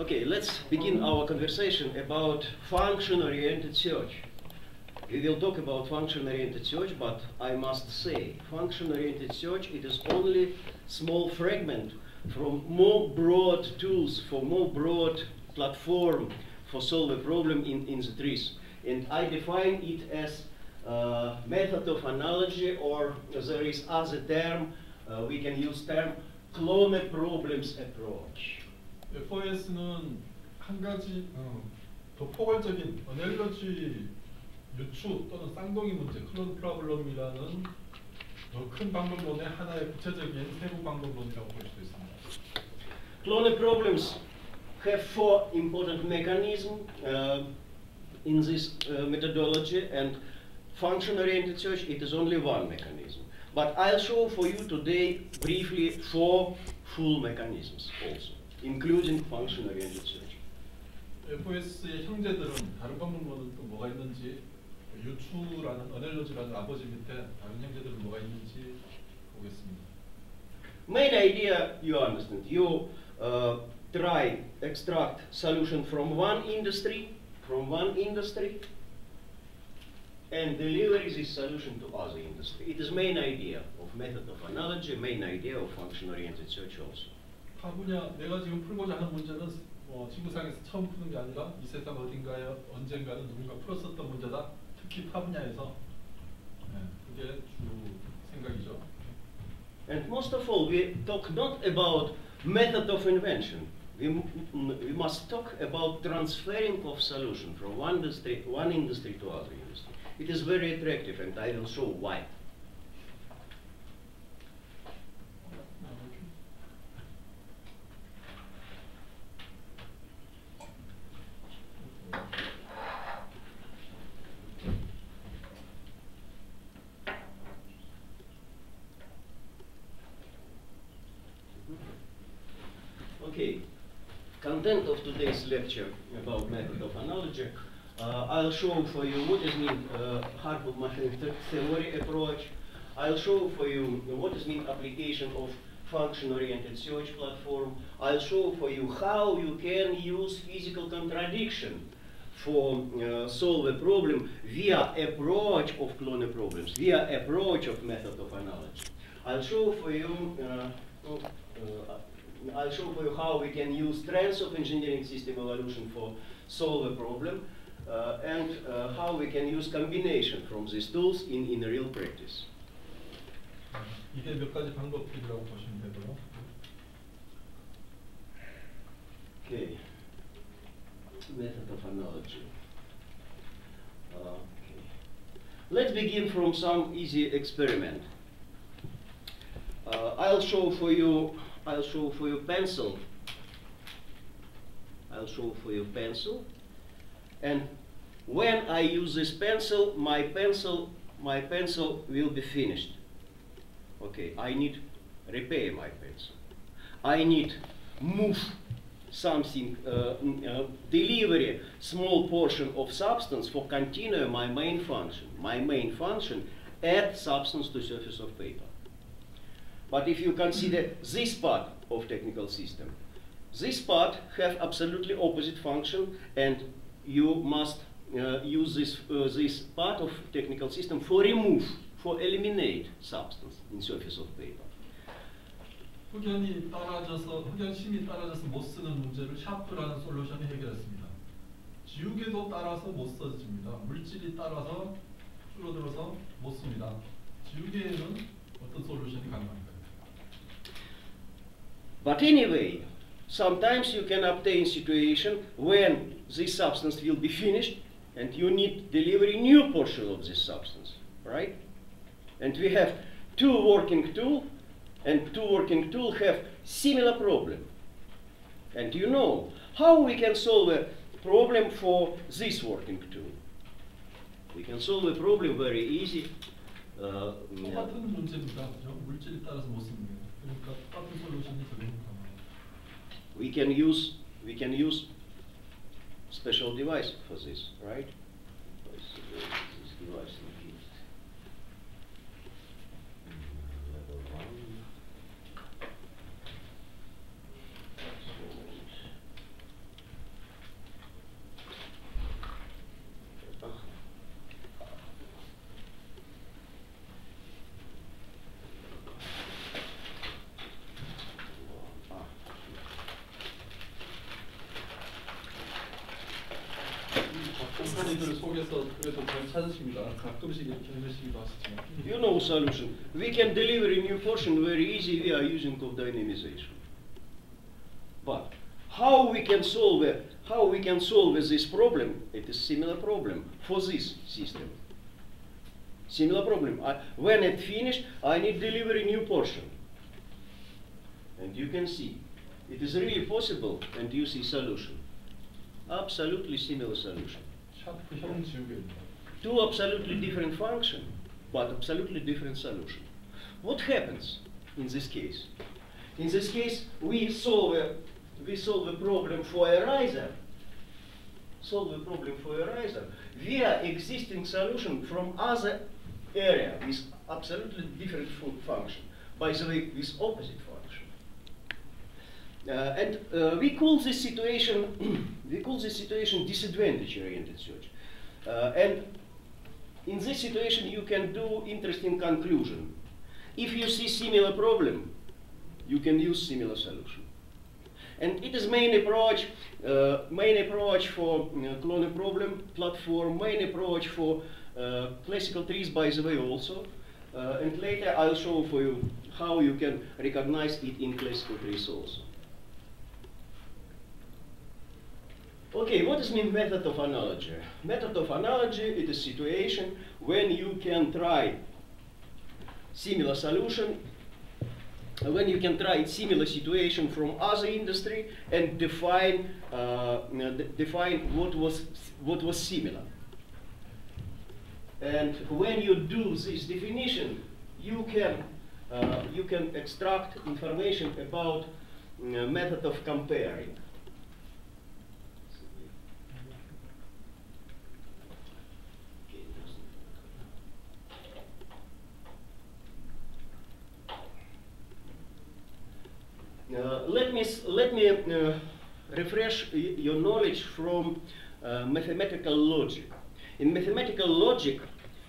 Okay, let's begin our conversation about function-oriented search. We will talk about function-oriented search, but I must say, function-oriented search, it is only small fragment from more broad tools for more broad platform for solve a problem in, in the TRIZ. And I define it as uh, method of analogy, or there is other term, uh, we can use term clone problems approach. FOS는 한 가지 어, 더 포괄적인 어넬러지 유추 또는 쌍둥이 문제 클론 프로블럼이라는 더 큰 방법론의 하나의 구체적인 세부 방법론이라고 볼 수 있습니다. Clone problems have four important mechanisms uh, in this uh, methodology, and function-oriented search it is only one mechanism. But I'll show for you today briefly four full mechanisms also. including function-oriented search. FOS의 형제들은 다른 방법론은 또 뭐가 있는지 유추라는 어넬로지라는 아버지 밑에 다른 형제들은 뭐가 있는지 보겠습니다. Main idea you understand. You uh, try extract solution from one industry, from one industry, and deliver this solution to other industry. It is main idea of method of analogy, main idea of function-oriented search also. 타 분야 내가 지금 풀고자 하는 문제는 뭐 지구상에서 처음 푸는 게 아니라 이 세상 어딘가에 언젠가는 누군가 풀었었던 문제다. 특히 타 분야에서 네, 그게 주 생각이죠. And most of all, we talk not about method of invention. We, we must talk about transferring of solution from one industry, one industry to other industry. It is very attractive, and I will show why. Lecture about method of analogy, uh, I'll show for you what is mean uh, Harput machine theory approach. I'll show for you what is mean application of function-oriented search platform. I'll show for you how you can use physical contradiction for uh, solve a problem via approach of clone problems, via approach of method of analogy. I'll show for you uh, uh, I'll show you how we can use trends of engineering system evolution for solve a problem, uh, and uh, how we can use combination from these tools in, in real practice. 이게 몇 가지 방법들이라고 보시면 되고요. Okay. Method of analogy. Okay. Let's begin from some easy experiment. Uh, I'll show for you I'll show for you pencil. I'll show for you pencil. And when I use this pencil, my pencil, my pencil will be finished. Okay, I need repair my pencil. I need move something, uh, uh, delivery small portion of substance for continue my main function. My main function, add substance to surface of paper. But if you consider this part of technical system, this part have absolutely opposite function and you must uh, use this, uh, this part of technical system for remove, for eliminate substance in surface of paper. 흑연이 따라져서 흑연심이 따라져서 못 쓰는 문제를 샤프라는 솔루션이 해결했습니다. 지우개도 따라서 못 써집니다. 물질이 따라서 줄어들어서 못 씁니다. 지우개에는 어떤 솔루션이 가능합니까? But anyway, sometimes you can obtain situation when this substance will be finished and you need delivery new portion of this substance, right? And we have two working tool and two working tool have similar problem. And you know how we can solve a problem for this working tool. We can solve a problem very easy. Uh, We can use we can use special device for this, right? This device 어머니들 속에서 그래도 잘 찾으십니다. 가끔씩 이렇게 힘드시기도 하시지만. You know solution. We can deliver a new portion very easy. We are using of dynamization. But how we can solve a, how we can solve this problem? It is similar problem for this system. Similar problem. I, when it finished, I need deliver a new portion. And you can see, it is really possible, and you see solution. Absolutely similar solution. Two absolutely different functions, but absolutely different solution. What happens in this case? In this case, we solve a, we solve a problem for a riser, solve a problem for a riser via existing solution from other area with absolutely different function. By the way, with opposite function. Uh, and uh, we call this situation we call this situation disadvantage-oriented search. Uh, and in this situation, you can do interesting conclusion. If you see similar problem, you can use similar solution. And it is main approach, uh, main approach for uh, clone problem platform, main approach for uh, classical TRIZ, by the way, also. Uh, and later I'll show for you how you can recognize it in classical TRIZ also. Okay, what is mean method of analogy? Method of analogy is a situation when you can try similar solution, uh, when you can try similar situation from other industry and define uh, define what was what was similar. And when you do this definition, you can uh, you can extract information about uh, method of comparing. Uh, let me let me uh, refresh your knowledge from uh, mathematical logic. In mathematical logic,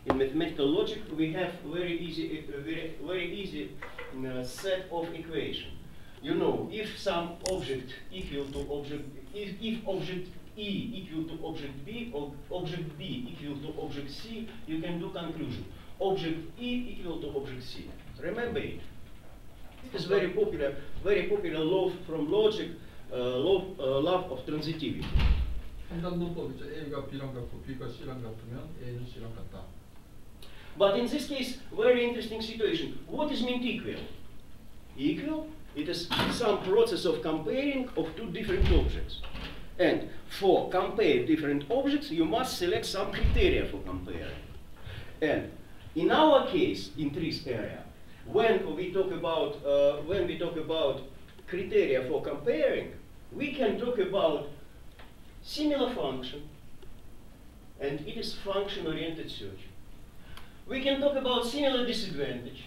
in mathematical logic, we have very easy uh, very very easy uh, set of equation. You know, if some object equal to object if, if object E equal to object B or object B equal to object C, you can do conclusion. Object E equal to object C. Remember it. It is very popular, very popular law from logic, uh, law, uh, law of transitivity. 판단론법이죠. A가 B랑 같고 B가 C랑 같으면 A는 C랑 같다. But in this case, very interesting situation. What is meant equal? Equal, it is some process of comparing of two different objects. And for compare different objects, you must select some criteria for comparing. And in our case, in trees area, when we talk about uh, when we talk about criteria for comparing, we can talk about similar function, and it is function-oriented search. We can talk about similar disadvantage,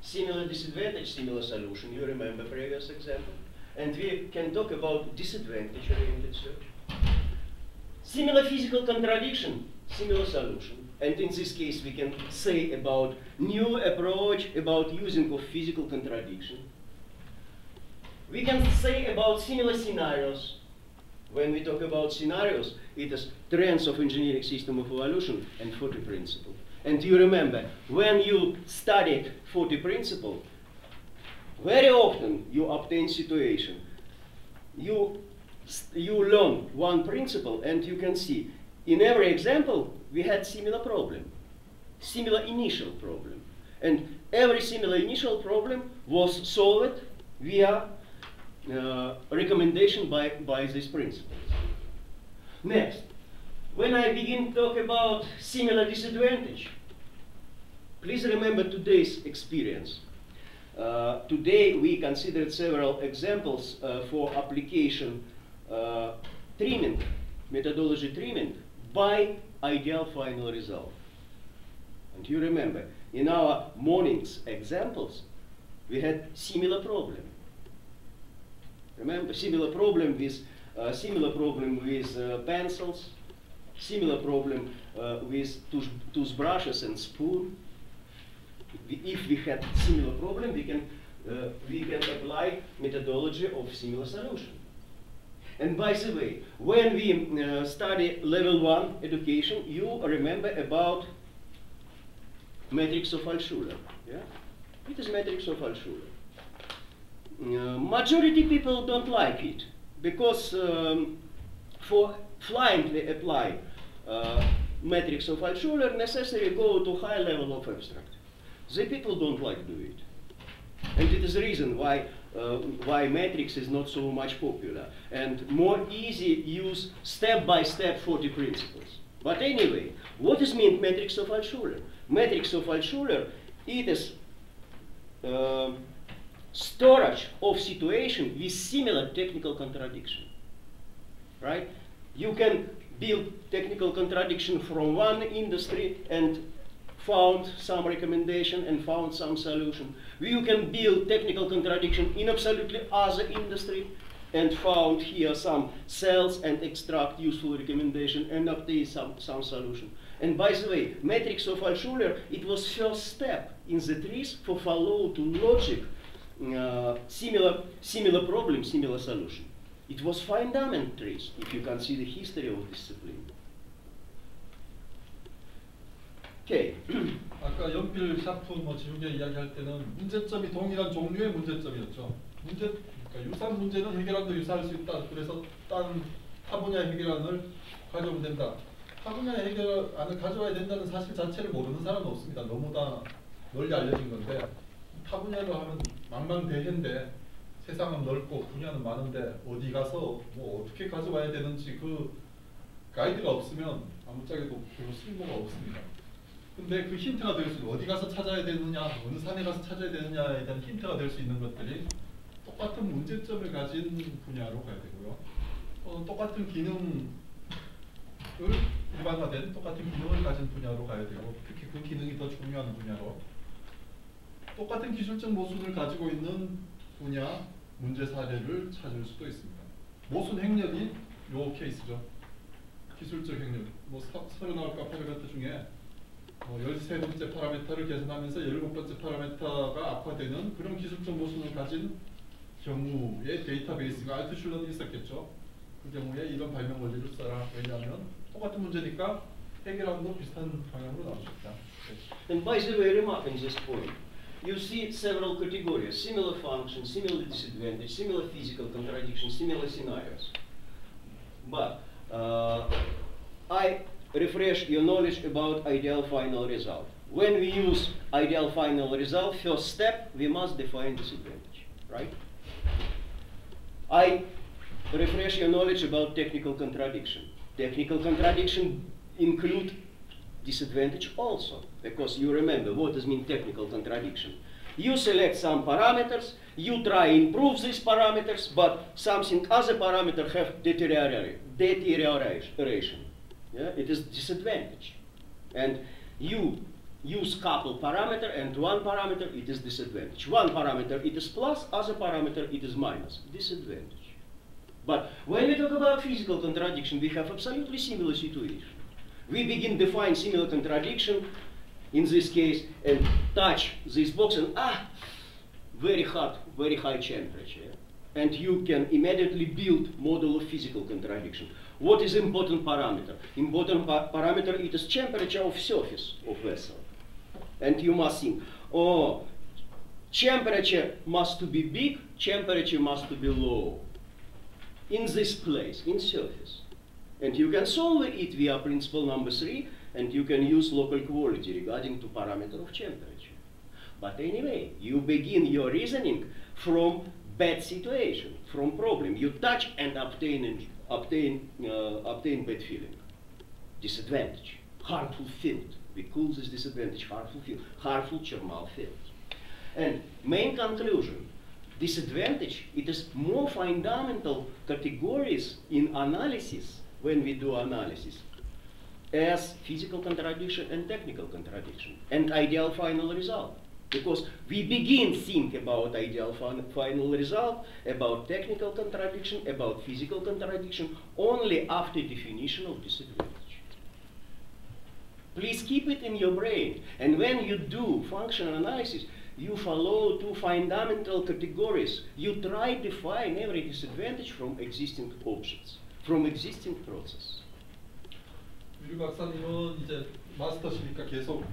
similar disadvantage, similar solution. You remember previous example, and we can talk about disadvantage-oriented search. Similar physical contradiction, similar solution. And in this case, we can say about new approach about using of physical contradiction. We can say about similar scenarios. When we talk about scenarios, it is trends of engineering system of evolution and 40 principle. And you remember, when you studied 40 principle, very often you obtain situation. You, you learn one principle and you can see in every example we had similar problem, similar initial problem. And every similar initial problem was solved via uh, recommendation by, by these principles. Next, when I begin to talk about similar disadvantage, please remember today's experience. Uh, today we considered several examples uh, for application uh, trimming, methodology trimming by ideal final result. And you remember, in our morning's examples, we had similar problem. Remember, similar problem with uh, similar problem with uh, pencils, similar problem uh, with tooth- toothbrushes and spoon. If we had similar problem, we can uh, we can apply methodology of similar solution. And by the way, when we uh, study level one education, you remember about matrix of Altshuler. Yeah? It is matrix of Altshuler. Uh, majority people don't like it because um, for blindly apply uh, matrix of Altshuler, necessary go to high level of abstract. The people don't like do it. And it is the reason why, uh, why matrix is not so much popular. And more easy use step-by-step 40 principles. But anyway, what is mean matrix of Altshuler? Matrix of Altshuler, it is uh, storage of situation with similar technical contradiction. Right? You can build technical contradiction from one industry and found some recommendation and found some solution. You can build technical contradiction in absolutely other industry and found here some cells and extract useful recommendation and obtain some, some solution. And by the way, matrix of Altshuler, it was first step in the TRIZ for follow to logic, uh, similar, similar problem, similar solution. It was fundamental TRIZ, if you can see the history of discipline. Okay. 아까 연필, 샤프, 뭐 지우개 이야기할 때는 문제점이 동일한 종류의 문제점이었죠. 문제, 그러니까 유사한 문제는 해결안도 유사할 수 있다. 그래서 딴 타분야 해결안을 가져오면 된다. 타분야 해결안을 가져와야 된다는 사실 자체를 모르는 사람은 없습니다. 너무 다 널리 알려진 건데 타분야로 하면 망망대해인데 세상은 넓고 분야는 많은데 어디 가서 뭐 어떻게 가져와야 되는지 그 가이드가 없으면 아무짝에도 별로 쓸모가 없습니다. 근데 그 힌트가 될 수 있는 어디 가서 찾아야 되느냐, 어느 산에 가서 찾아야 되느냐에 대한 힌트가 될 수 있는 것들이 똑같은 문제점을 가진 분야로 가야 되고요. 어, 똑같은 기능을 일반화된 똑같은 기능을 가진 분야로 가야 되고 특히 그 기능이 더 중요한 분야로 똑같은 기술적 모순을 가지고 있는 분야 문제 사례를 찾을 수도 있습니다. 모순 행렬이 요 케이스죠. 기술적 행렬. 뭐 39가 파라메터 중에 어, 13번째 파라메터를 계산하면서 17번째 파라메터가 악화되는 그런 기술적 모순을 가진 경우의 데이터베이스가 알트슐러는 있었겠죠. 그 경우에 이런 발명 원리를 써라. 왜냐하면 똑같은 문제니까 해결하는도 비슷한 방향으로 나올 수 있다. And by the way, remarking this point, you see several categories, similar functions, similar disadvantage, similar physical contradiction, similar scenarios. But uh, I refresh your knowledge about ideal final result. When we use ideal final result, first step, we must define disadvantage, right? I refresh your knowledge about technical contradiction. Technical contradiction include disadvantage also, because you remember what does mean technical contradiction. You select some parameters, you try improve these parameters, but something other parameter have deterioration. deterioration. Yeah? It is disadvantage. And you use couple parameter and one parameter it is disadvantage. One parameter it is plus, other parameter it is minus. Disadvantage. But when we talk about physical contradiction, we have absolutely similar situation. We begin define similar contradiction in this case and touch this box and ah, very hot, very high temperature. And you can immediately build model of physical contradiction. What is important parameter? Important pa parameter it is temperature of surface of vessel. And you must think, oh, temperature must to be big, temperature must to be low. In this place, in surface. And you can solve it via principle number three, and you can use local quality regarding to parameter of temperature. But anyway, you begin your reasoning from bad situation, from problem. You touch and obtain, obtain, uh, obtain bad feeling. Disadvantage, harmful field. We call this disadvantage harmful field, harmful thermal field. And main conclusion, disadvantage, it is more fundamental categories in analysis when we do analysis as physical contradiction and technical contradiction and ideal final result. Because we begin think about ideal fin final result, about technical contradiction, about physical contradiction only after definition of disadvantage. Please keep it in your brain. And when you do functional analysis, you follow two fundamental categories. You try to define every disadvantage from existing objects, from existing process. 유리 박사님은 이제 마스터시니까 계속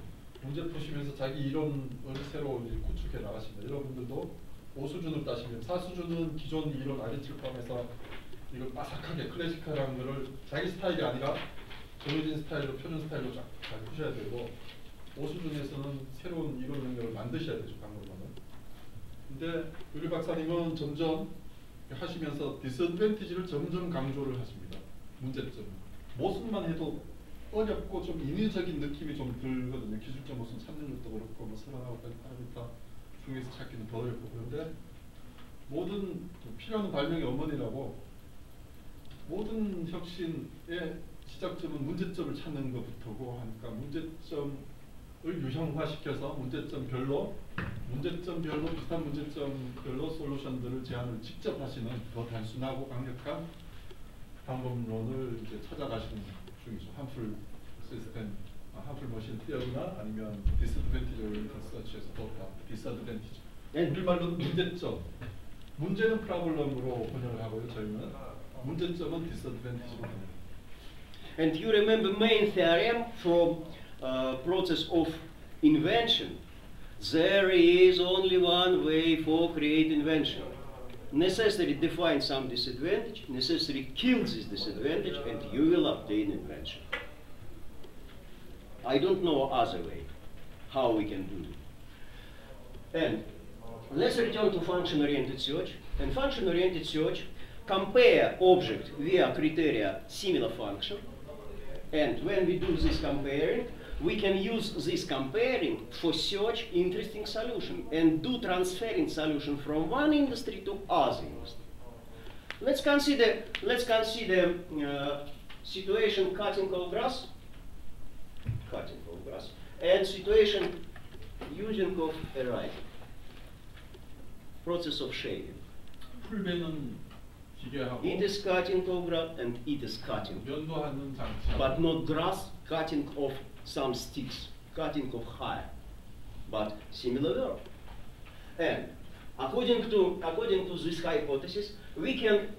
문제 푸시면서 자기 이론을 새로 이제 구축해 나가십니다. 여러분들도 5수준을 따시면 4수준은 기존 이론 아리틀밤에서 이걸 빠삭하게 클래식한 거를 자기 스타일이 아니라 정해진 스타일로 표준 스타일로 쫙 잘 푸셔야 되고 5수준에서는 새로운 이론 능력을 만드셔야 되죠 방법만은. 근데 유리 박사님은 점점 하시면서 디스어드밴티지를 점점 강조를 하십니다. 문제점. 모순만 해도 어렵고 좀 인위적인 느낌이 좀 들거든요. 기술적 모순 찾는 것도 그렇고 뭐 설명하고 파라미터 중에서 찾기는 더 어렵고 그런데 모든 필요한 발명의 어머니라고 모든 혁신의 시작점은 문제점을 찾는 것부터고 하니까 문제점을 유형화시켜서 문제점별로 문제점별로 비슷한 문제점별로 솔루션들을 제안을 직접 하시는 더 단순하고 강력한 방법론을 이제 찾아가시는 중이죠. 한풀 시스템, 아, 한풀 머신 티어나 아니면 디스드밴티지 오리엔트 서치에서 또다 디스드밴티지. 네. 우리말로는 문제점. 문제는 프라블럼으로 번역을 하고요. 저희는 문제점은 디스드밴티지로 번역. And you remember main theorem from uh, process of invention. There is only one way for create invention. Necessary define some disadvantage, necessary kill this disadvantage, and you will obtain invention. I don't know other way how we can do it. And let's return to function-oriented search. And function-oriented search compare object via criteria similar function. And when we do this comparing, we can use this comparing for search interesting solution and do transferring solution from one industry to other industry. Let's consider, let's consider uh, situation cutting of grass, cutting of grass, and situation using of a right, process of shaving. It is cutting of grass and it is cutting, but not grass cutting of some sticks, cutting of high, but similar work. And according to, according to this hypothesis, we can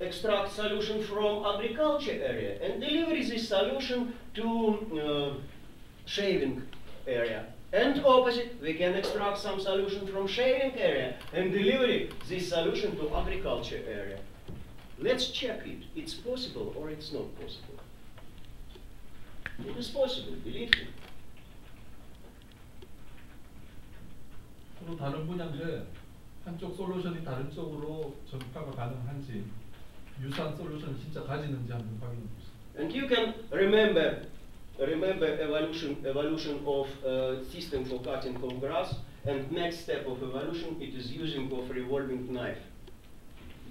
extract solution from agriculture area and deliver this solution to uh, shaving area. And opposite, we can extract some solution from shaving area and deliver this solution to agriculture area. Let's check it. It's possible or it's not possible. It is possible, believe me. 서로 다른 분야인데 한쪽 솔루션이 다른 쪽으로 전파가 가능한지 유사한 솔루션을 진짜 가지는지 한번 확인해 보세요. And you can remember, remember evolution, evolution of uh, system for cutting of grass. And next step of evolution, it is using of revolving knife.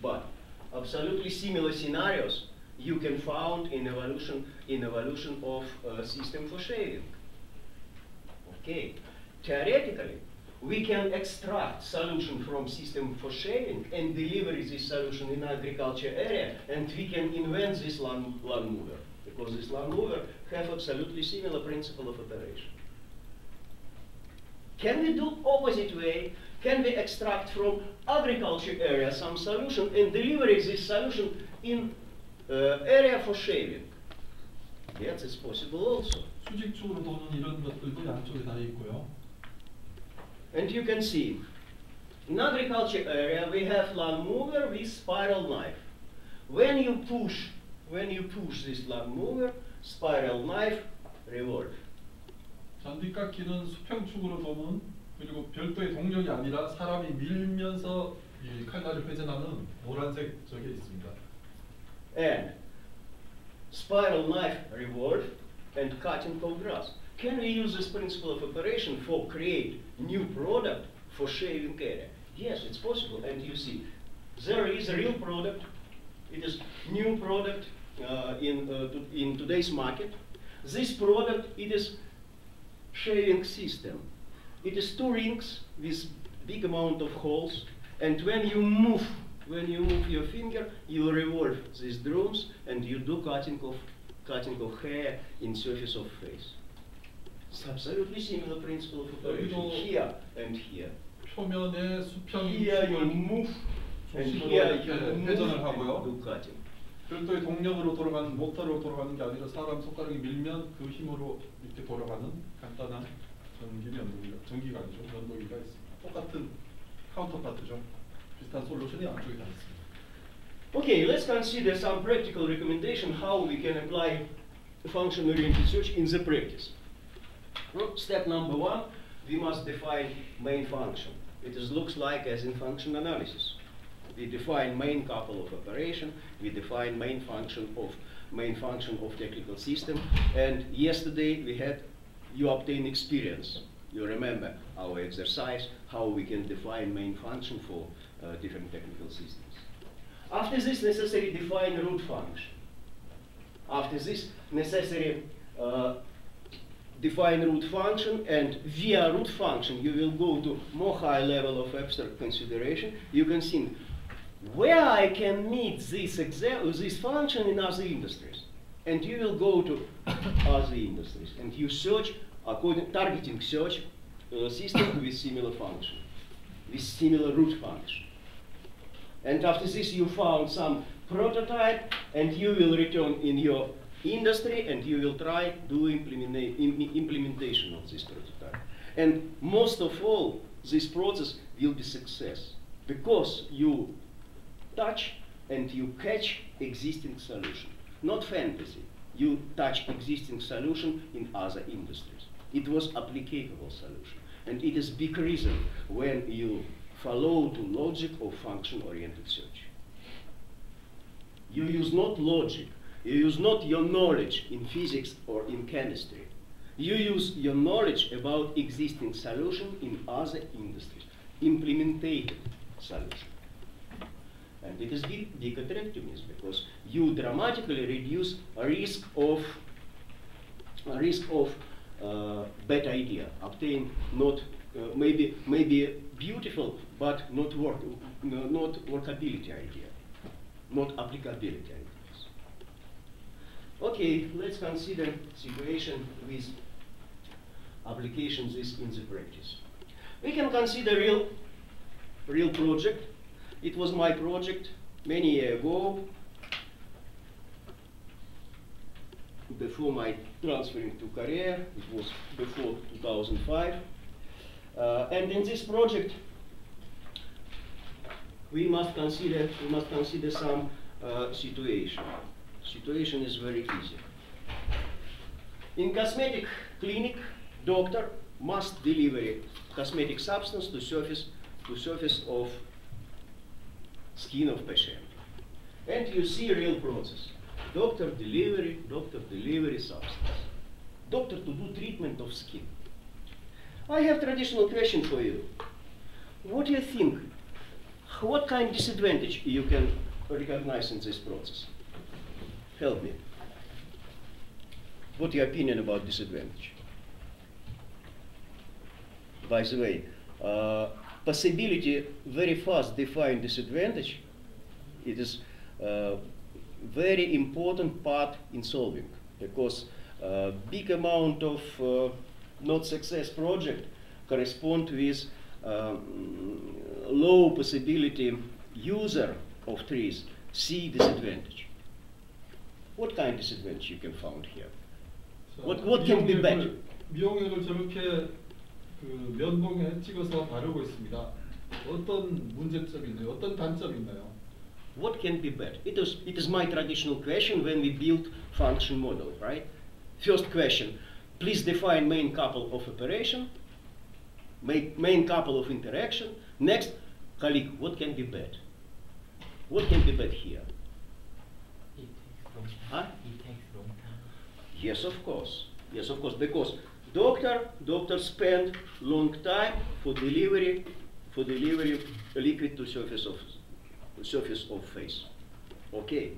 But absolutely similar scenarios you can found in evolution in evolution of uh, system for shaving. Okay, theoretically, we can extract solution from system for shaving and deliver this solution in agriculture area, and we can invent this lawn, lawn mower because this lawn mower have absolutely similar principle of operation. Can we do opposite way? Can we extract from agriculture area some solution and deliver this solution in area for shaving? Yes, it's possible also. 수직적으로 도는 이런 것들도 양쪽에 다 있고요. And you can see, in agriculture area we have lawn mower with spiral knife. When you push, when you push this lawn mower, spiral knife revolve. 잔디깎기는 수평축으로 도는 그리고 별도의 동력이 아니라 사람이 밀면서 이 칼날을 회전하는 노란색 저게 있습니다. And spiral knife revolve and cutting of grass. Can we use this principle of operation for create new product for shaving area? Yes, it's possible. And you see, there is a real product. It is new product uh, in uh, to, in today's market. This product it is shaving system. It is two rings with big amount of holes, and when you move, when you move your finger, you revolve these drums, and you do cutting of cutting of hair in surface of face. It's absolutely similar principle of operation here and here. 표면의 수평 Here you move and here you move 회전을 하고요. and do cutting. 별도의 동력으로 돌아가는 모터로 돌아가는 게 아니라 사람 손가락이 밀면 그 힘으로 이렇게 돌아가는 간단한 전기 면도기가 전기가 아니죠 면도기가 있습니다. 똑같은 카운터 파트죠. Okay, let's consider some practical recommendation how we can apply function-oriented search in the practice. Well, step number one, we must define main function. It is, looks like as in function analysis. We define main couple of operation, we define main function of main function of technical system, and yesterday we had you obtain experience. You remember our exercise, how we can define main function for uh, different technical systems. After this, necessary define root function. After this, necessary uh, define root function, and via root function, you will go to more high level of abstract consideration. You can think where I can meet this this function in other industries, and you will go to other industries, and you search according targeting search uh, system with similar function, with similar root function. And after this, you found some prototype, and you will return in your industry, and you will try do implementa- im- implementation of this prototype. And most of all, this process will be success because you touch and you catch existing solution, not fantasy. You touch existing solution in other industries. It was applicable solution, and it is big reason when you follow to logic or function-oriented search. You use not logic, you use not your knowledge in physics or in chemistry. You use your knowledge about existing solution in other industries, implemented solution. And it is big, big attractiveness because you dramatically reduce risk of a risk of uh, bad idea, obtain not uh, maybe maybe beautiful but not work no, not workability idea, not applicability ideas. Okay, let's consider situation with applications in the practice. We can consider real real project. It was my project many years ago before my transferring to Korea. It was before 2005. Uh, and in this project, we must consider we must consider some uh, situation. Situation is very easy. In cosmetic clinic, doctor must deliver cosmetic substance to surface to surface of skin of patient. And you see real process. Doctor delivery, doctor delivery substance. Doctor to do treatment of skin. I have traditional question for you. What do you think? What kind of disadvantage you can recognize in this process? Help me. What your opinion about disadvantage? By the way, uh, possibility very fast define disadvantage. It is uh, very important part in solving because uh, big amount of uh, not success project correspond with um, low possibility user of TRIZ see disadvantage. What kind of disadvantage you can find here? So what what can be better? 미용액을 저렇게 그 면봉에 찍어서 바르고 있습니다. 어떤 문제점이 있나요? 어떤 단점이 있나요? What can be better? It is it is my traditional question when we build function model, right? First question, please define main couple of operation, main, main couple of interaction. Next, colleague, what can be bad? What can be bad here? It takes long time. Huh? It takes long time. Yes, of course. Yes, of course, because doctor, doctor spend long time for delivery, for delivery liquid to surface of, surface of face. Okay,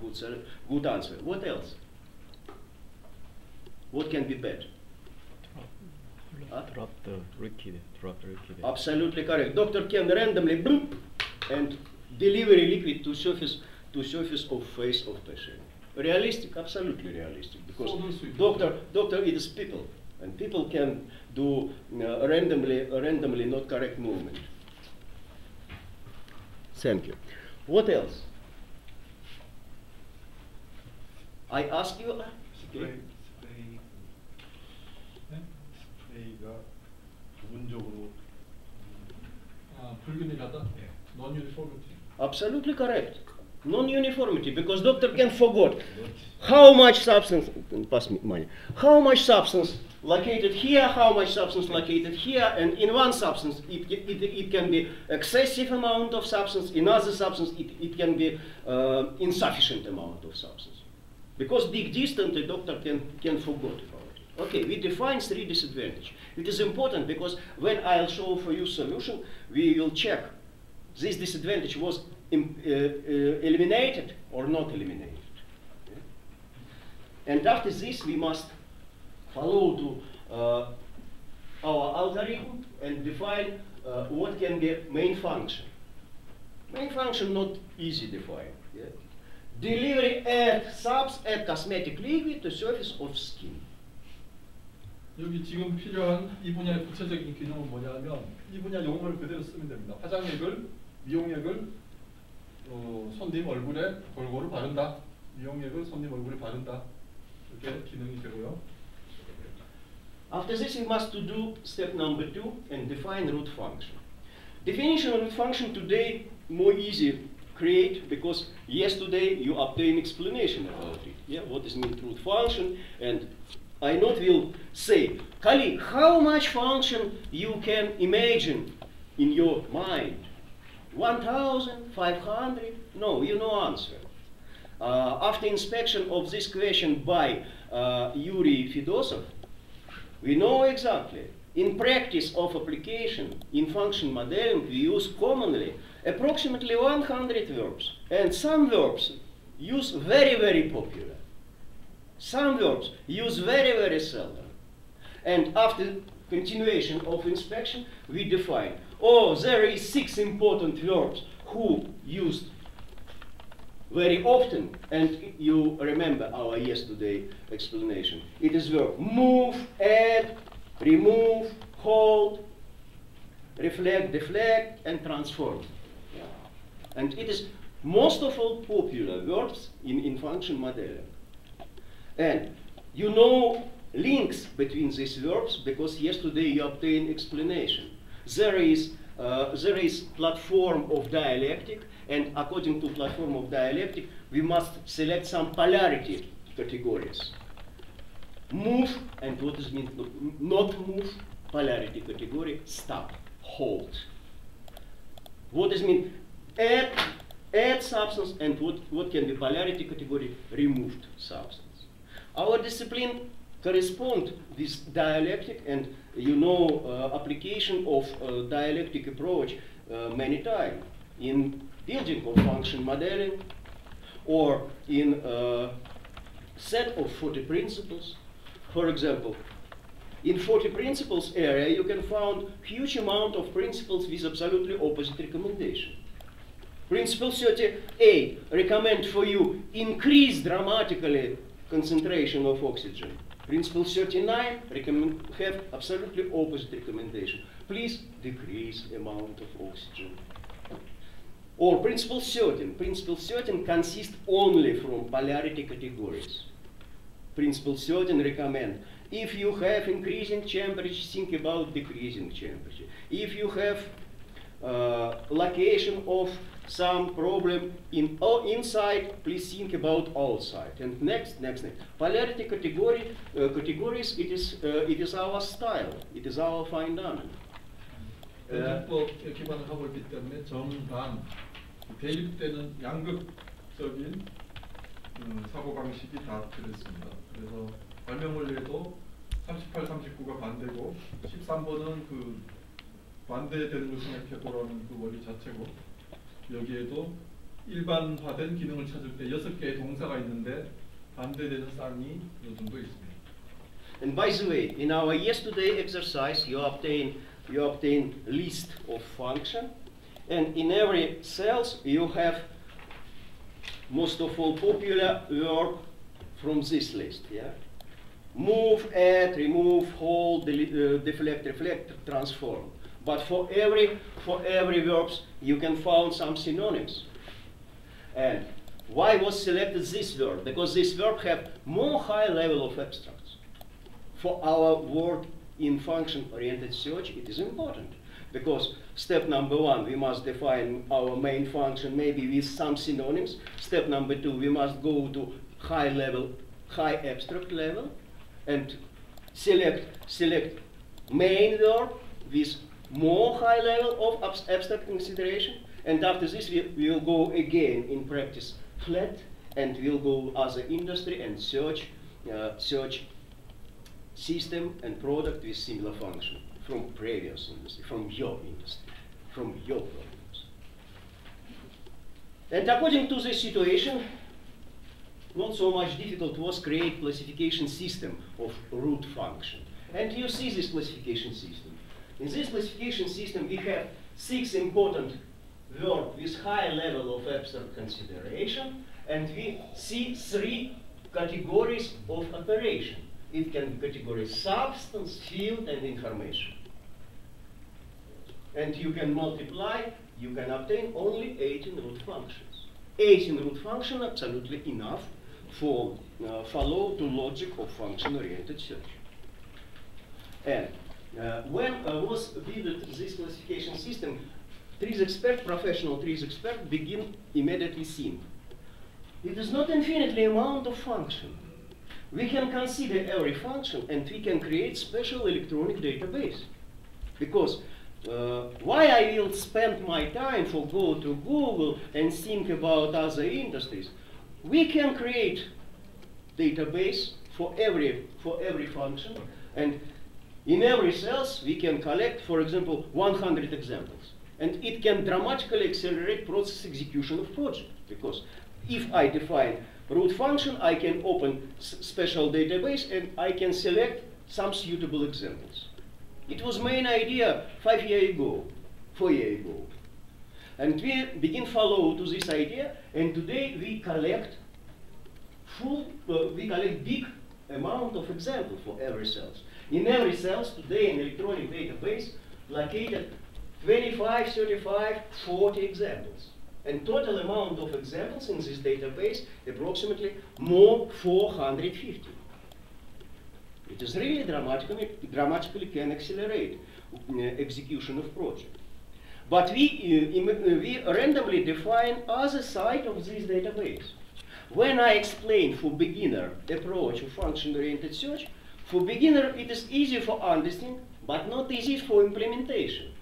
good, sir. good answer. What else? What can be bad? Huh? Drop the liquid, drop the liquid. Absolutely correct. Doctor can randomly boom, and delivery liquid to surface to surface of face of patient. Realistic, absolutely realistic, because Solve the suit. doctor doctor it is people. And people can do uh, randomly, randomly not correct movement. Thank you. What else? I ask you. uh, 부분적으로 아, 불균일하다? 예. non-uniformity. Absolutely correct. Non-uniformity, because doctor can forget how much substance. Pass me money. How much substance located here? How much substance located here? And in one substance, it, it, it can be excessive amount of substance. In other substance, it, it can be uh, insufficient amount of substance. Because big distance, the doctor can can forget about it. Okay, we define three disadvantages. It is important because when I'll show for you solution, we will check this disadvantage was im- uh, uh, eliminated or not eliminated. Yeah? And after this, we must follow to uh, our algorithm and define uh, what can be main function. Main function not easy define. Yeah? Delivery add subs add cosmetic liquid to surface of skin. 여기 지금 필요한 이 분야의 구체적인 기능은 뭐냐면 이 분야 용어를 그대로 쓰면 됩니다. 화장액을 미용액을 어, 손님 얼굴에 골고루 바른다. 미용액을 손님 얼굴에 바른다. 이렇게 기능이 되고요. After this, we must to do step number two and define root function. Definition of root function today more easy create because yesterday you obtain explanation about it. Yeah, what is mean root function and I not will say, Kali, how much function you can imagine in your mind? 1,500? No, you no answer. Uh, after inspection of this question by uh, Yuri Fedosov, we know exactly. In practice of application in function modeling, we use commonly approximately 100 verbs, and some verbs use very, very popular. Some verbs use very, very seldom. And after continuation of inspection, we define, oh, there is six important verbs who used very often, and you remember our yesterday explanation. It is verb move, add, remove, hold, reflect, deflect, and transform. And it is most of all popular verbs in, in function modeling. And you know links between these verbs because yesterday you obtained explanation. There is, uh, there is platform of dialectic and according to platform of dialectic we must select some polarity categories. Move and what does mean not move, polarity category, stop, hold. What does mean add, add substance and what, what can be polarity category, removed substance. Our discipline correspond with dialectic and you know uh, application of uh, dialectic approach uh, many times in building of function modeling or in a set of 40 principles. For example, in 40 principles area you can find huge amount of principles with absolutely opposite recommendation. Principle 38 recommend for you increase dramatically concentration of oxygen. Principle 39 recommend, have absolutely opposite recommendation. Please decrease amount of oxygen. Or principle 13. Principle 13 consists only from polarity categories. Principle 13 recommend if you have increasing temperature, think about decreasing temperature. If you have location of some problem in oh, inside, please think about outside. And next, next, next. Polarity category uh, categories. It is uh, it is our style. It is our fundament. Uh, 연주법에 기반을 하고 있기 때문에 정반 대립되는 양극적인 음, 사고 방식이 다 들어있습니다. 그래서 발명원리에도 38, 39가 반대고 13번은 그 반대되는 것을 생각해보라는 그 원리 자체고 여기에도 일반화된 기능을 찾을 때 여섯 개의 동사가 있는데 반대되는 쌍이 이 정도 있습니다. And by the way, in our yesterday exercise, you obtain you obtain list of function, and in every cells you have most of all popular verb from this list. Yeah, move, add, remove, hold, delete, uh, deflect, reflect, transform. But for every, for every verbs, you can find some synonyms. And why was selected this verb? Because this verb have more high level of abstracts. For our work in function-oriented search, it is important. Because step number one, we must define our main function maybe with some synonyms. Step number two, we must go to high level, high abstract level and select, select main verb with more high level of abstract consideration. And after this, we, will go again in practice flat and we'll go an industry and search, uh, search system and product with similar function from previous industry, from your industry, from your problems. And according to this situation, not so much difficult was create classification system of root function. And you see this classification system. In this classification system, we have six important words with high level of abstract consideration, and we see three categories of operation. It can be category substance, field, and information. And you can multiply, you can obtain only 18 root functions. 18 root function absolutely enough for uh, follow to logic of function-oriented search. And when uh, was built this classification system, TRIZ expert, professional TRIZ expert begin immediately think. It is not infinitely amount of function. We can consider every function and we can create special electronic database. Because uh, why I will spend my time for go to Google and think about other industries? We can create database for every, for every function and in every cells we can collect, for example, 100 examples. And it can dramatically accelerate process execution of project because if I define root function, I can open special database and I can select some suitable examples. It was main idea five years ago, four years ago. And we begin follow to this idea, and today we collect full, uh, we collect big amount of examples for every cells. In every cells today in electronic database located 25, 35, 40 examples. And total amount of examples in this database approximately more 450. It is really dramatically, dramatically can accelerate uh, execution of project. But we, uh, uh, we randomly define other side of this database. When I explain for beginner approach of function-oriented search, for beginner it is easy for understanding, but not easy for implementation.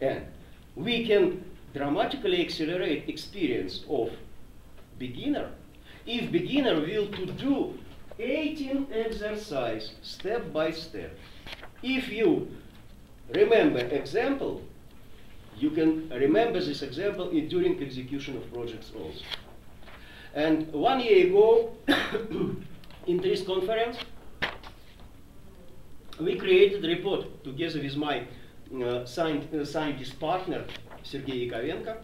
And we can dramatically accelerate experience of beginner if beginner will to do 18 exercise step by step. If you remember example, you can remember this example during execution of projects also. And one year ago, in this conference, we created a report together with my uh, scientist partner, Sergei Yakovenko.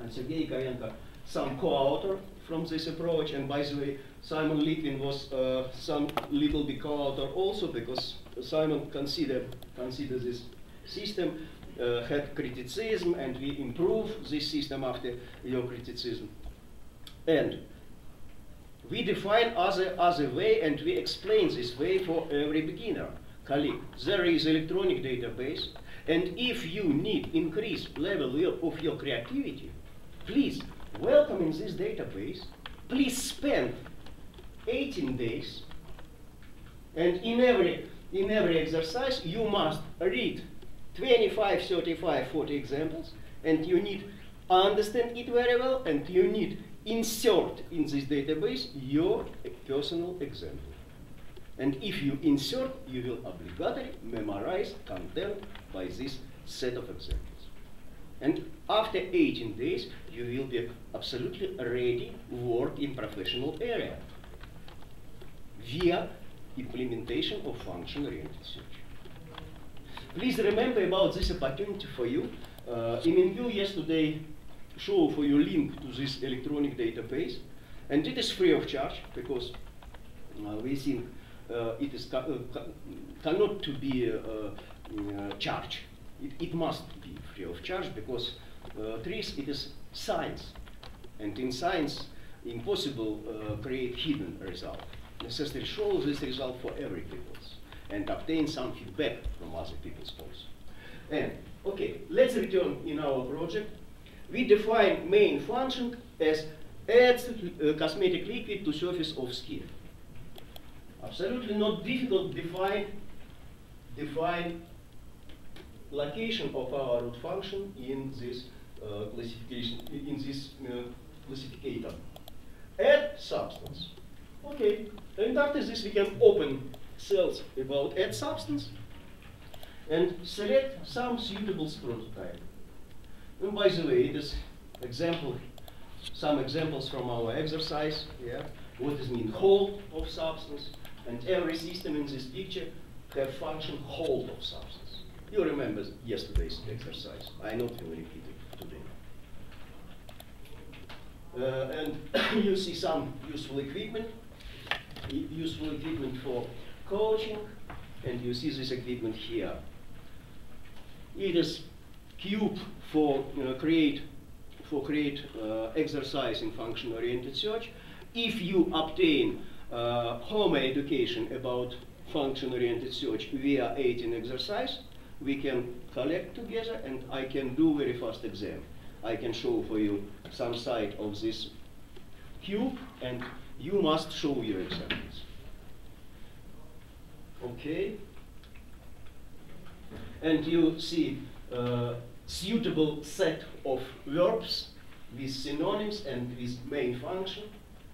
And Sergei Yakovenko, some co-author from this approach. And by the way, Simon Litvin was uh, some little bit co-author also because Simon considered, considered this system, uh, had criticism, and we improve this system after your criticism. And we define other, other way and we explain this way for every beginner colleague. There is electronic database and if you need increased level of your creativity, please welcome in this database. Please spend 18 days and in every, in every exercise you must read 25, 35, 40 examples and you need understand it very well and you need insert in this database your personal example. And if you insert, you will obligatory memorize content by this set of examples. And after 18 days, you will be absolutely ready work in professional area via implementation of function-oriented search. Please remember about this opportunity for you. Uh, InMenView yesterday show for you link to this electronic database, and it is free of charge because uh, we think it is uh, ca- cannot to be uh, uh, charged. It, it must be free of charge because uh, TRIZ it is science, and in science impossible uh, create hidden result. Necessary show this result for every people's and obtain some feedback from other people's also. And okay, let's return in our project. We define main function as add uh, cosmetic liquid to surface of skin. Absolutely not difficult define define location of our root function in this uh, classification in this uh, classificator. Add substance. Okay, and after this we can open cells about add substance and select some suitable prototype. And by the way, this example, some examples from our exercise. Yeah, what does mean hold of substance? And every system in this picture have function hold of substance. You remember yesterday's exercise. I not will repeat it today. Uh, and you see some useful equipment, useful equipment for coaching, and you see this equipment here. It is cube for uh, create for create uh, exercise in function-oriented search. If you obtain uh, home education about function-oriented search via 18 exercise, we can collect together and I can do very fast exam. I can show for you some side of this cube and you must show your examples. Okay? And you see uh, suitable set of verbs with synonyms and with main function.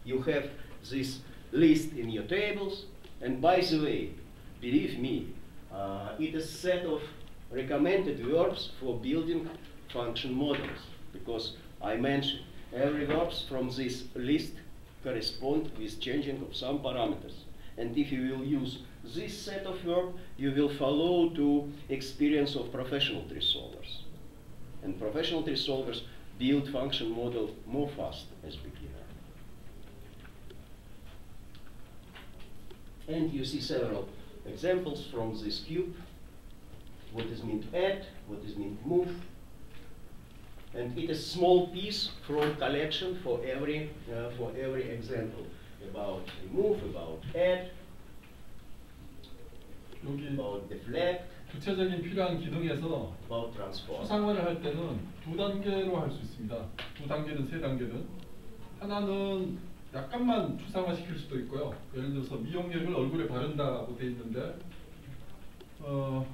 You have this list in your tables. And by the way, believe me, uh, it is set of recommended verbs for building function models because I mentioned every verbs from this list correspond with changing of some parameters. And if you will use this set of verb, you will follow to experience of professional TRIZ solvers. And professional TRIZ solvers build function model more fast as beginner. And you see several examples from this cube. What is meant add, what is meant move. And it is small piece from collection for every, uh, for every example about remove, about add, 여기 about deflect, 구체적인 필요한 기능에서 about transform. 추상화를 할 때는 두 단계로 할 수 있습니다. 두 단계든 세 단계든 하나는 약간만 추상화 시킬 수도 있고요. 예를 들어서 미용액을 얼굴에 바른다고 돼 있는데 어,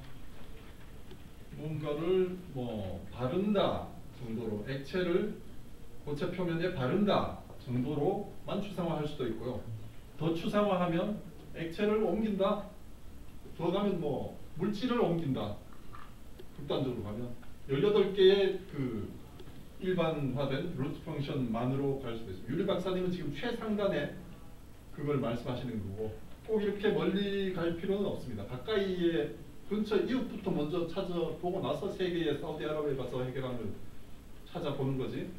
뭔가를 뭐 바른다 정도로 액체를 고체 표면에 바른다 정도로만 추상화할 수도 있고요. 더 추상화하면 액체를 옮긴다. 더 가면 뭐 물질을 옮긴다. 극단적으로 가면 18개의 그 일반화된 루트 펑션만으로 갈 수도 있습니다. 유리 박사님은 지금 최상단에 그걸 말씀하시는 거고 꼭 이렇게 멀리 갈 필요는 없습니다. 가까이에 근처 이웃부터 먼저 찾아보고 나서 세계의 사우디아라비아에 가서 해결하는 찾아보는 거지.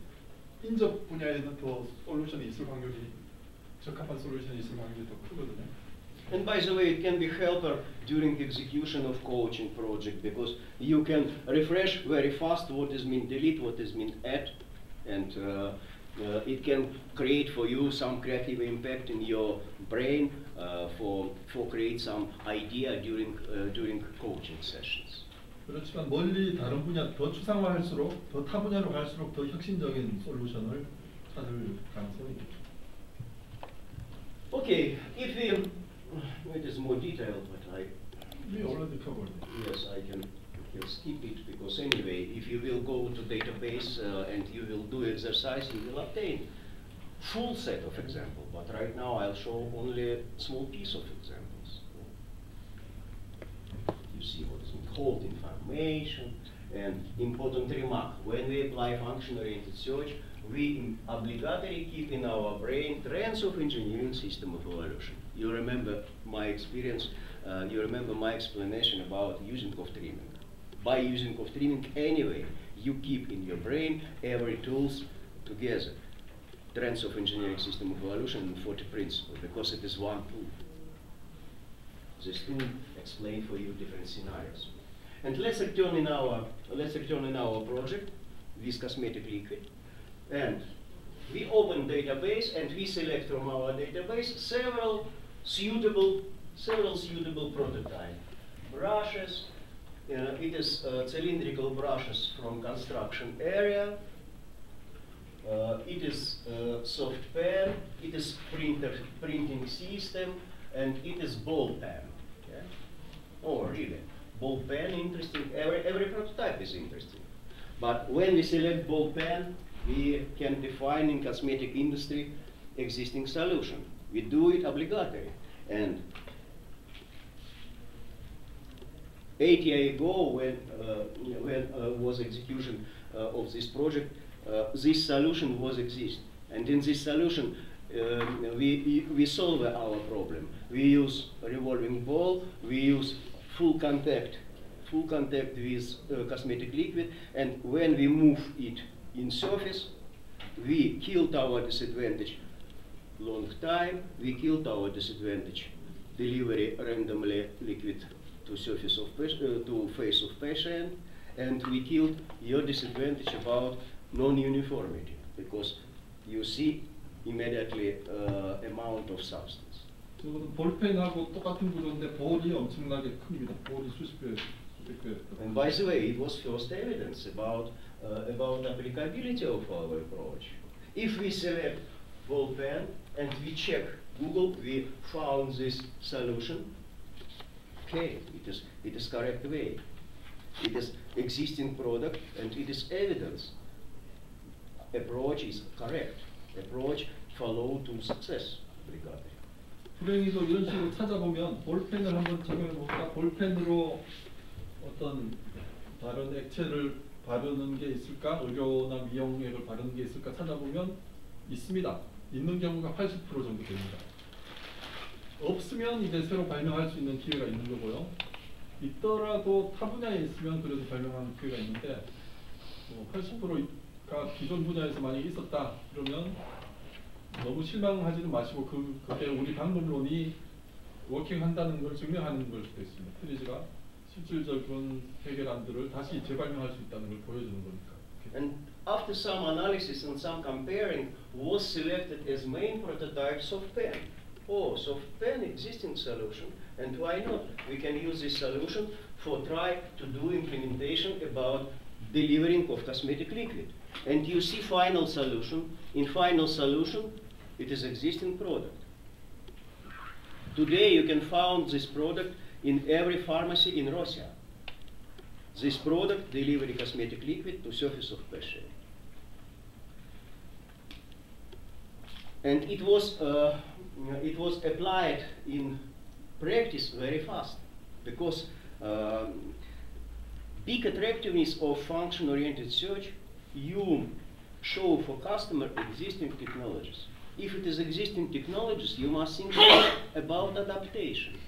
인접 분야에는 더 솔루션이 있을 확률이 적합한 솔루션이 있을 확률이 더 크거든요. And by the way, it can be helper during execution of coaching project because you can refresh very fast what is mean delete, what is mean add, and uh, uh, it can create for you some creative impact in your brain uh, for for create some idea during uh, during coaching sessions. 그렇지만 멀리 다른 분야 더 추상화할수록 더 타 분야로 갈수록 더 혁신적인 솔루션을 찾을 가능성이 있죠. Okay, if we it is more detailed, but I We already covered. it. Yes, I can, can skip it because anyway, if you will go to database uh, and you will do exercise, you will obtain full set of example. But right now, I'll show only a small piece of examples. You see what is hold information and important remark. When we apply function-oriented search, we obligatory keep in our brain trends of engineering system of evolution. You remember my experience, uh, you remember my explanation about using of trimming. By using of trimming anyway, you keep in your brain every tools together. Trends of engineering system of evolution and 40 principles, because it is one tool. This tool explain for you different scenarios. And let's return in our let's return in our project with cosmetic liquid, and we open database and we select from our database several suitable several suitable prototype brushes. Uh, it is uh, cylindrical brushes from construction area. Uh, it is uh, soft pen, it is printer printing system, and it is ball pen. Okay? Oh, really? Ball pen interesting. Every, every prototype is interesting. But when we select ball pen, we can define in cosmetic industry existing solution. We do it obligatory. And eight years ago, when, uh, when uh, was execution uh, of this project, uh, this solution was exist. And in this solution, um, we, we solve our problem. We use revolving ball, we use full contact, full contact with uh, cosmetic liquid, and when we move it in surface, we killed our disadvantage long time, we killed our disadvantage delivery randomly liquid to surface of uh, to face of patient, and we killed your disadvantage about non-uniformity because you see immediately uh, amount of substance. 저거는 볼펜하고 똑같은 구조인데 볼이 엄청나게 큽니다. 볼이 수십 배, 수백 배. And by the way, it was first evidence about uh, about applicability of our approach. If we select ball pen and we check Google, we found this solution. Okay, it is it is correct way. It is existing product and it is evidence. Approach is correct. Approach follow to success. Obligatory. 불행히도 이런 식으로 찾아보면 볼펜을 한번 적용해 볼까? 볼펜으로 어떤 다른 액체를 바르는 게 있을까? 의료나 미용액을 바르는 게 있을까 찾아보면 있습니다. 있는 경우가 80% 정도 됩니다. 없으면 이제 새로 발명할 수 있는 기회가 있는 거고요. 있더라도 타 분야에 있으면 그래도 발명하는 기회가 있는데 뭐 80%가 기존 분야에서 만약에 있었다 그러면 너무 실망하지는 마시고 그 그게 우리 방법론이 워킹한다는 걸 증명하는 걸 수도 있습니다. 트리즈가 실질적인 해결안들을 다시 재발명할 수 있다는 걸 보여주는 거니까. And after some analysis and some comparing, was selected as main prototype soft pen. Oh, soft pen existing solution, and why not? We can use this solution for try to do implementation about delivering of cosmetic liquid. And you see final solution. In final solution, it is existing product. Today you can find this product in every pharmacy in Russia. This product delivery cosmetic liquid to surface of patient. And it was, uh, it was applied in practice very fast because um, big attractiveness of function-oriented search, you show for customer existing technologies. If it is existing technologies, you must think about adaptation.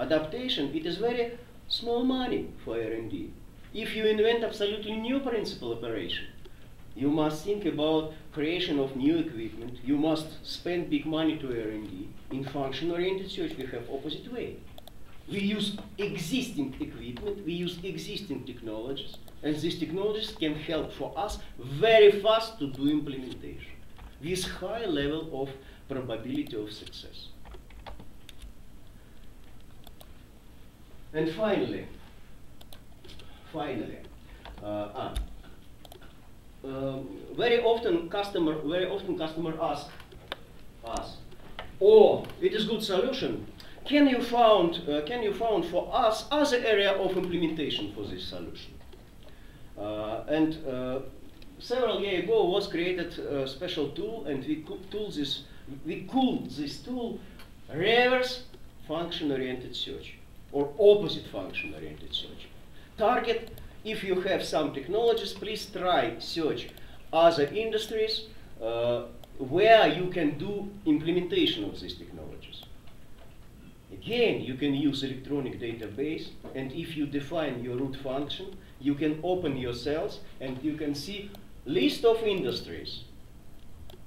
Adaptation, it is very small money for R&D. If you invent absolutely new principal operation, you must think about creation of new equipment. You must spend big money to R&D. In function-oriented search, we have opposite way. We use existing equipment, we use existing technologies, and these technologies can help for us very fast to do implementation with high level of probability of success. And finally, finally, uh, ah, um, very often customer, very often customer ask us, "Oh, it is good solution. Can you found, uh, can you found for us other area of implementation for this solution?" Uh, and uh, several years ago was created a special tool, and we tool this, we called this tool reverse function-oriented search or opposite function-oriented search. Target, if you have some technologies, please try search other industries uh, where you can do implementation of these technologies. Again, you can use electronic database, and if you define your root function, you can open your cells and you can see list of industries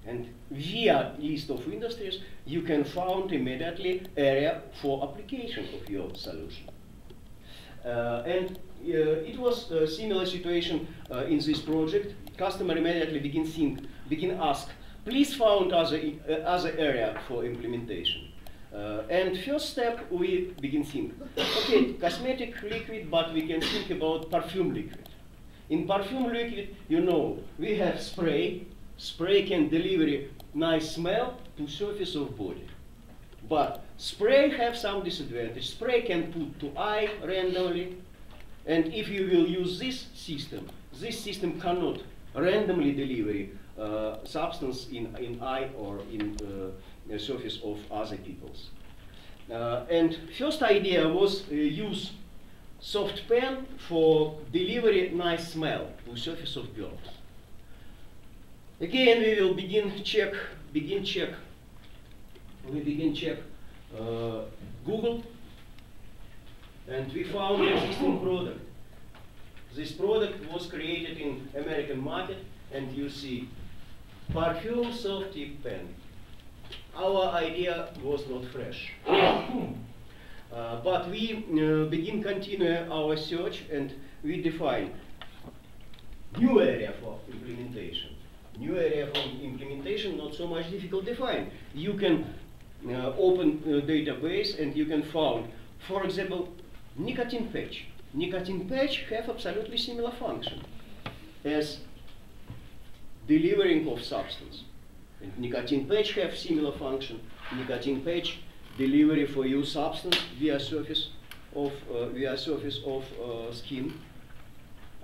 And via list of industries, you can found immediately area for application of your solution. Uh, and uh, it was a similar situation uh, in this project. Customer immediately begin think, begin ask, please found other, uh, other area for implementation. Uh, and first step, we begin think, okay, cosmetic liquid, but we can think about perfume liquid. In perfume liquid, you know, we have spray. Spray can deliver nice smell to surface of body. But spray have some disadvantage. Spray can put to eye randomly. And if you will use this system, this system cannot randomly deliver uh, substance in, in eye or in uh, the surface of other people's. Uh, and first idea was uh, use soft pen for delivery nice smell to surface of girls. Again, we will begin check, begin check, we begin check uh, Google, and we found existing product. This product was created in American market, and you see perfume soft tip pen. Our idea was not fresh. Uh, but we uh, begin continue our search and we define new area for implementation. New area for implementation, not so much difficult to find. You can uh, open uh, database and you can find, for example, nicotine patch. Nicotine patch have absolutely similar function as delivering of substance. And nicotine patch have similar function. Nicotine patch delivery for you substance via surface of uh, via surface of uh, skin.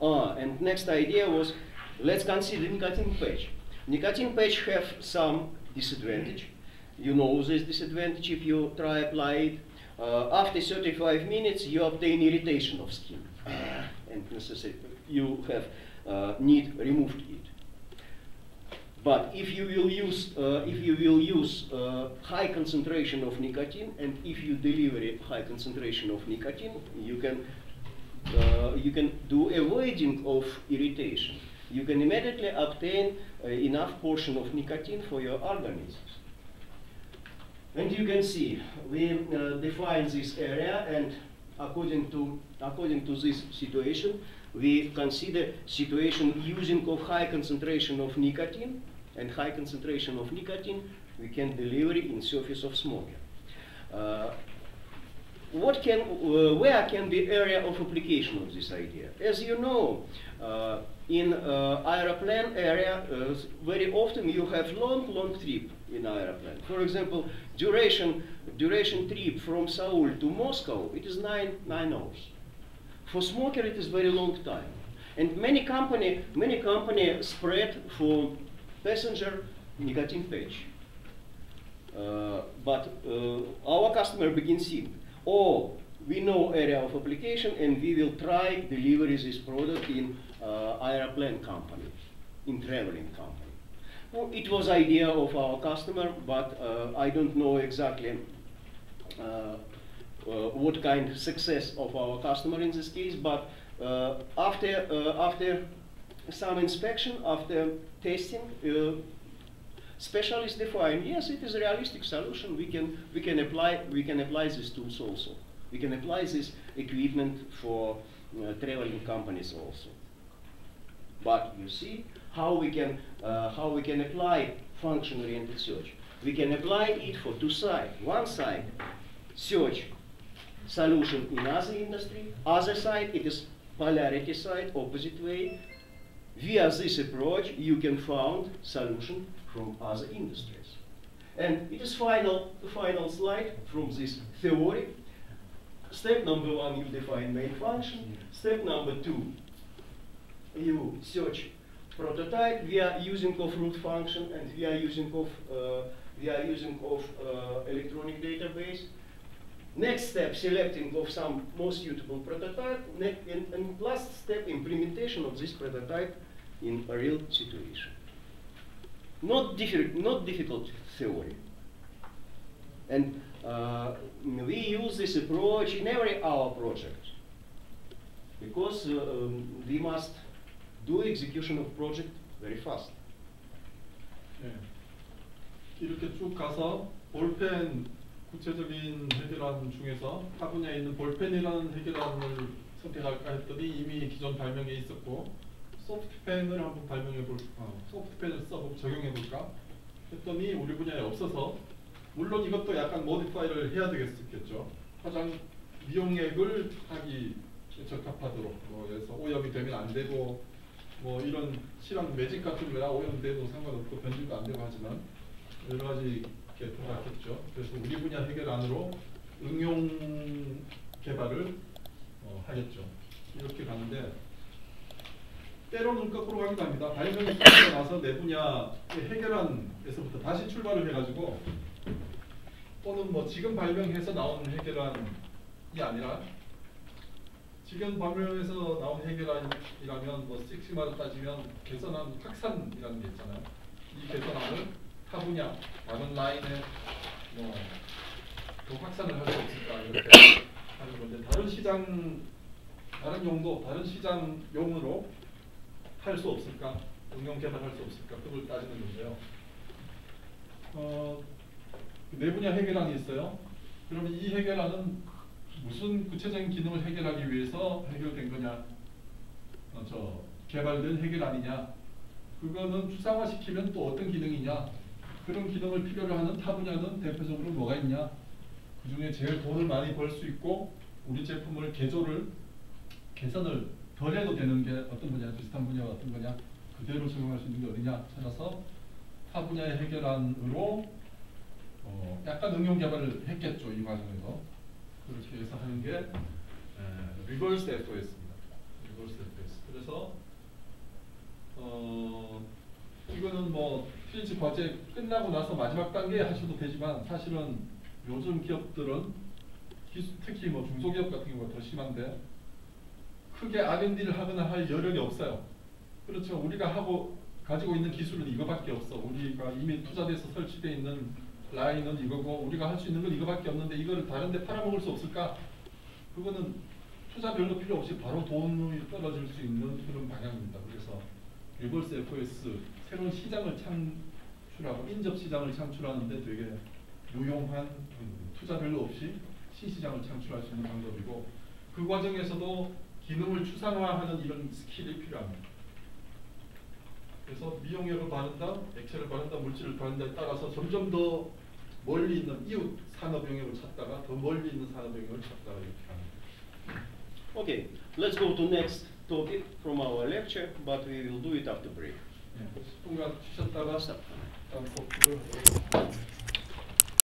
Ah, and next idea was let's consider nicotine patch. Nicotine patch have some disadvantage. You know this disadvantage if you try apply it. Uh, after 35 minutes, you obtain irritation of skin, and necessary you have uh, need removed it. But if you will use, uh, if you will use uh, high concentration of nicotine, and if you deliver a high concentration of nicotine, you can, uh, you can do avoiding of irritation. You can immediately obtain uh, enough portion of nicotine for your organisms. And you can see, we uh, define this area, and according to, according to this situation, we consider situation using of high concentration of nicotine and high concentration of nicotine we can deliver in surface of smoker. Uh, what can, uh, where can be area of application of this idea? As you know, uh, in uh, aeroplane area, uh, very often you have long, long trip in aeroplane. For example, duration, duration trip from Seoul to Moscow, it is nine, nine hours. For smoker, it is very long time. And many company, many company spread for passenger nicotine patch. Uh, but uh, our customer begins seeing, oh, we know area of application and we will try deliver this product in airplane company, in traveling company. Well, it was idea of our customer, but uh, I don't know exactly uh, uh, what kind of success of our customer in this case, but after, after some inspection, after testing, uh, specialists define, yes, it is a realistic solution. We can, we can, apply, we can apply these tools also. We can apply this equipment for uh, traveling companies also. But you see how we can, uh, how we can apply function-oriented search. We can apply it for two sides. One side, search solution in other industry. Other side, it is polarity side, opposite way. Via this approach, you can find solution from other industries. And it is final, the final slide from this theory. Step number one, you define main function. Step number two, you search prototype via using of root function and via using of uh, via using of uh, electronic database. Next step, selecting of some most suitable prototype, and, and last step, implementation of this prototype in a real situation. Not, diffi not difficult theory. And uh, we use this approach in every our project because uh, um, we must do execution of project very fast. 네. 이렇게 쭉 가서 볼펜 구체적인 해결안 중에서 타 분야에 있는 볼펜이라는 해결안을 선택할까 했더니 이미 기존 발명에 있었고 소프트펜을 한번 발명해 볼, 어, 소프트펜을 써보 적용해 볼까 했더니 우리 분야에 없어서 물론 이것도 약간 모디파이를 해야 되겠겠죠. 화장 미용액을 하기 적합하도록 뭐 그래서 오염이 되면 안 되고 뭐 이런 실험 매직 같은 거야 오염돼도 상관없고 변질도 안 되고 하지만 여러 가지 개표가 있겠죠. 그래서 우리 분야 해결 안으로 응용 개발을 어, 하겠죠. 이렇게 가는데 때로는 거꾸로 가기도 합니다. 발명이 시작되고 나서 내 분야의 해결안에서부터 다시 출발을 해가지고 또는 뭐 지금 발명해서 나온 해결안이 아니라 지금 발명에서 나온 해결안이라면 뭐 식스마로 따지면 개선한 확산이라는 게 있잖아요. 이 개선안을 타 분야 다른 라인에 뭐 더 확산을 할수 없을까 이렇게 하는 건데 다른 시장 다른 용도 다른 시장용으로 할 수 없을까 응용 개발할 수 없을까 그걸 따지는 건데요. 어, 네 분야 해결안이 있어요. 그러면 이 해결안은 무슨 구체적인 기능을 해결하기 위해서 해결된 거냐? 어, 저 개발된 해결안이냐? 그거는 추상화시키면 또 어떤 기능이냐? 그런 기능을 필요로 하는 타 분야는 대표적으로 뭐가 있냐? 그 중에 제일 돈을 많이 벌 수 있고 우리 제품을 개조를 개선을 덜 해도 되는 게 어떤 분야, 비슷한 분야가 어떤 거냐? 그대로 적용할 수 있는 게 어디냐? 찾아서 타 분야의 해결안으로 어, 약간 응용 개발을 했겠죠 이 과정에서 그렇게 해서 하는 게 리버스 FOS입니다. 리버스 FOS. 그래서 어 이거는 뭐 PhD 과제 끝나고 나서 마지막 단계에 하셔도 되지만 사실은 요즘 기업들은 기수, 특히 뭐 중소기업 같은 경우가 더 심한데 크게 R&D를 하거나 할 여력이 없어요. 그렇죠. 우리가 하고 가지고 있는 기술은 이거밖에 없어. 우리가 이미 투자돼서 설치되어 있는 라인은 이거고 우리가 할 수 있는 건 이거밖에 없는데 이거를 다른 데 팔아먹을 수 없을까? 그거는 투자 별로 필요 없이 바로 돈이 떨어질 수 있는 그런 방향입니다. 그래서 리버스 FOS 새로운 시장을 창출하고 인접 시장을 창출하는데 되게 유용한 음, 투자 별로 없이 신시장을 창출할 수 있는 방법이고 그 과정에서도 기능을 추상화하는 이런 스킬이 필요합니다. 그래서 미용액을 바른다, 액체를 바른다, 물질을 바른다에 따라서 점점 더 멀리 있는 이웃 산업 영역을 찾다가 더 멀리 있는 산업 영역을 찾다가 이렇게 합니다. Okay, let's go to next topic from our lecture, but we will do it after break. 예, 조금만 쉬셨다가. 다음 수업을